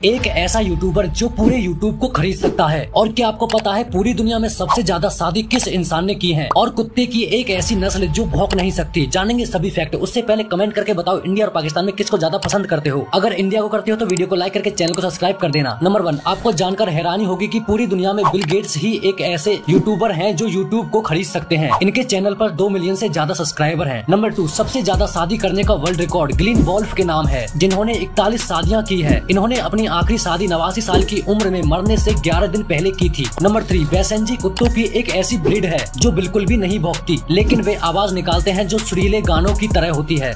एक ऐसा यूट्यूबर जो पूरे यूट्यूब को खरीद सकता है। और क्या आपको पता है, पूरी दुनिया में सबसे ज़्यादा शादी किस इंसान ने की है? और कुत्ते की एक ऐसी नस्ल जो भौंक नहीं सकती। जानेंगे सभी फैक्ट। उससे पहले कमेंट करके बताओ, इंडिया और पाकिस्तान में किसको ज़्यादा पसंद करते हो? अगर इंडिया को करते हो तो वीडियो को लाइक करके चैनल को सब्सक्राइब कर देना। नंबर वन, आपको जानकर हैरानी होगी की पूरी दुनिया में बिल गेट्स ही एक ऐसे यूट्यूबर है जो यूट्यूब को खरीद सकते हैं। इनके चैनल आरोप दो मिलियन ऐसी ज़्यादा सब्सक्राइबर है। नंबर टू, सबसे ज़्यादा शादी करने का वर्ल्ड रिकॉर्ड ग्लीन वॉल्फ के नाम है, जिन्होंने इकतालीस शादियाँ की है। इन्होंने अपनी आखिरी शादी नवासी साल की उम्र में मरने से 11 दिन पहले की थी। नंबर थ्री बैसेंजी कुत्तों की एक ऐसी ब्रीड है, जो बिल्कुल भी नहीं भोगती लेकिन वे आवाज़ निकालते हैं जो सुरीले गानों की तरह होती है।